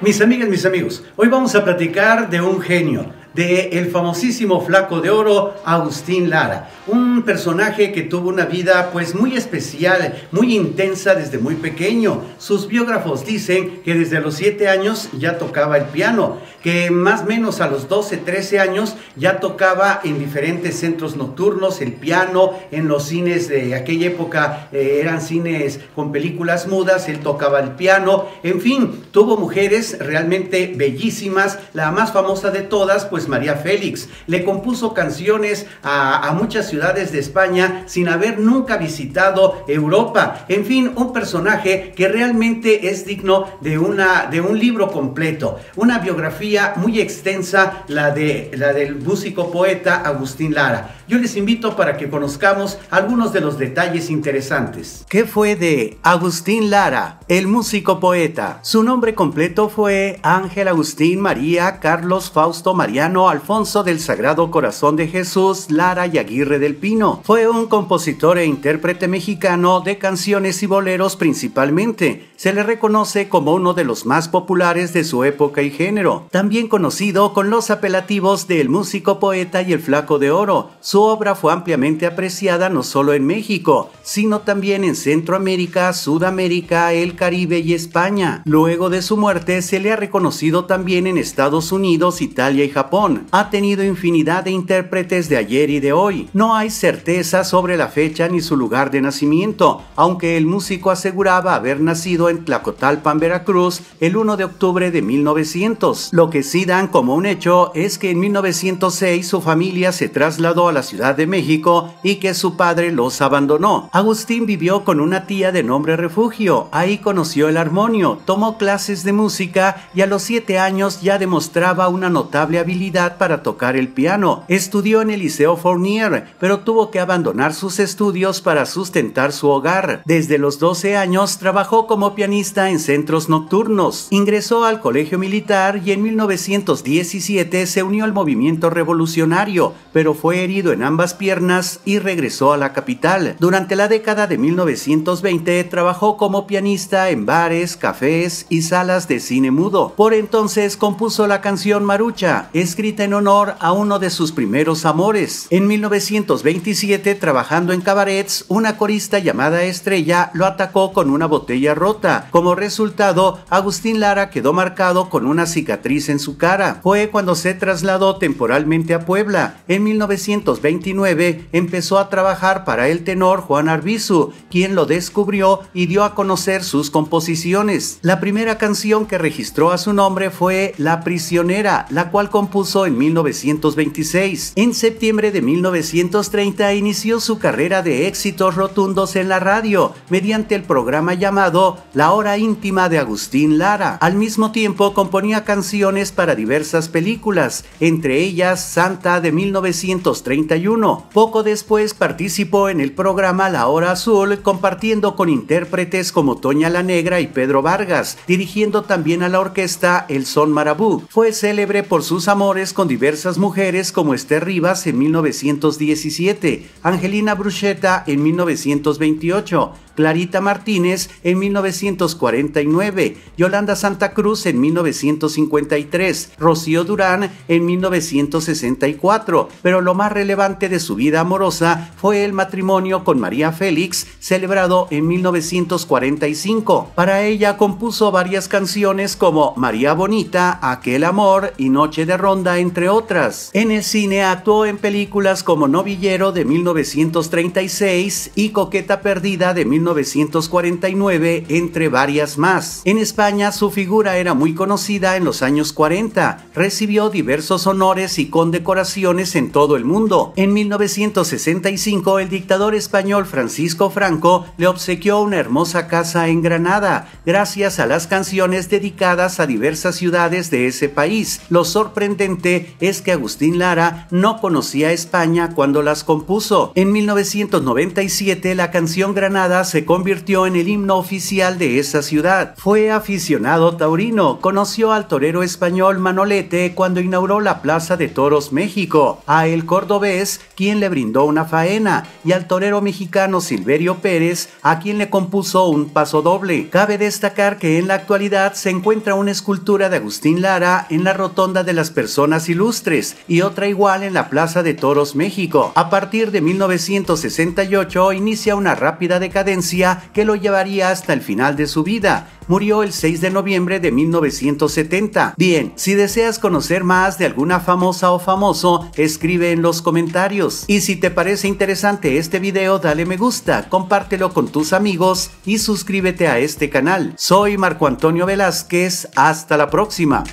Mis amigas, mis amigos, hoy vamos a platicar de un genio, de el famosísimo flaco de oro Agustín Lara, un personaje que tuvo una vida pues muy especial, muy intensa desde muy pequeño. Sus biógrafos dicen que desde los 7 años ya tocaba el piano, que más o menos a los 12, 13 años ya tocaba en diferentes centros nocturnos el piano, en los cines de aquella época eh, eran cines con películas mudas, él tocaba el piano, en fin, tuvo mujeres realmente bellísimas, la más famosa de todas pues María Félix. Le compuso canciones a, muchas ciudades de España sin haber nunca visitado Europa. En fin, un personaje que realmente es digno de, una, de un libro completo. Una biografía muy extensa, la, de, la del músico poeta Agustín Lara. Yo les invito para que conozcamos algunos de los detalles interesantes. ¿Qué fue de Agustín Lara, el músico poeta? Su nombre completo fue Ángel Agustín María Carlos Fausto Alfonso del Sagrado Corazón de Jesús Lara y Aguirre del Pino. Fue un compositor e intérprete mexicano de canciones y boleros principalmente. Se le reconoce como uno de los más populares de su época y género, también conocido con los apelativos de El músico poeta y El flaco de oro. Su obra fue ampliamente apreciada no solo en México, sino también en Centroamérica, Sudamérica, el Caribe y España. Luego de su muerte se le ha reconocido también en Estados Unidos, Italia y Japón ha tenido infinidad de intérpretes de ayer y de hoy. No hay certeza sobre la fecha ni su lugar de nacimiento, aunque el músico aseguraba haber nacido en Tlacotalpan, Veracruz, el 1 de octubre de 1900. Lo que sí dan como un hecho es que en 1906 su familia se trasladó a la Ciudad de México y que su padre los abandonó. Agustín vivió con una tía de nombre Refugio. Ahí conoció el armonio, tomó clases de música y a los 7 años ya demostraba una notable habilidad para tocar el piano. Estudió en el Liceo Fournier, pero tuvo que abandonar sus estudios para sustentar su hogar. Desde los 12 años trabajó como pianista en centros nocturnos. Ingresó al colegio militar y en 1917 se unió al movimiento revolucionario, pero fue herido en ambas piernas y regresó a la capital. Durante la década de 1920 trabajó como pianista en bares, cafés y salas de cine mudo. Por entonces compuso la canción Marucha, escrita en honor a uno de sus primeros amores. En 1927, trabajando en cabarets, una corista llamada Estrella lo atacó con una botella rota. Como resultado, Agustín Lara quedó marcado con una cicatriz en su cara. Fue cuando se trasladó temporalmente a Puebla. En 1929 empezó a trabajar para el tenor Juan Arbizu, quien lo descubrió y dio a conocer sus composiciones. La primera canción que registró a su nombre fue La prisionera, la cual compuso en 1926. En septiembre de 1930 inició su carrera de éxitos rotundos en la radio mediante el programa llamado La Hora Íntima de Agustín Lara. Al mismo tiempo componía canciones para diversas películas, entre ellas Santa de 1931. Poco después participó en el programa La Hora Azul compartiendo con intérpretes como Toña la Negra y Pedro Vargas, dirigiendo también a la orquesta El Son Marabú. Fue célebre por sus amores con diversas mujeres como Esther Rivas en 1917, Angelina Bruschetta en 1928, Clarita Martínez en 1949, Yolanda Santa Cruz en 1953, Rocío Durán en 1964, pero lo más relevante de su vida amorosa fue el matrimonio con María Félix, celebrado en 1945. Para ella compuso varias canciones como María Bonita, Aquel Amor y Noche de Ronda, entre otras. En el cine actuó en películas como Novillero de 1936 y Coqueta Perdida de 19 1949, entre varias más. En España su figura era muy conocida en los años 40, recibió diversos honores y condecoraciones en todo el mundo. En 1965 el dictador español Francisco Franco le obsequió una hermosa casa en Granada, gracias a las canciones dedicadas a diversas ciudades de ese país. Lo sorprendente es que Agustín Lara no conocía España cuando las compuso. En 1997 la canción Granada se convirtió en el himno oficial de esa ciudad. Fue aficionado taurino, conoció al torero español Manolete cuando inauguró la Plaza de Toros México, a el cordobés quien le brindó una faena y al torero mexicano Silverio Pérez a quien le compuso un paso doble. Cabe destacar que en la actualidad se encuentra una escultura de Agustín Lara en la Rotonda de las Personas Ilustres y otra igual en la Plaza de Toros México. A partir de 1968 inicia una rápida decadencia que lo llevaría hasta el final de su vida. Murió el 6 de noviembre de 1970. Bien, si deseas conocer más de alguna famosa o famoso, escribe en los comentarios. Y si te parece interesante este video, dale me gusta, compártelo con tus amigos y suscríbete a este canal. Soy Marco Antonio Velázquez, hasta la próxima.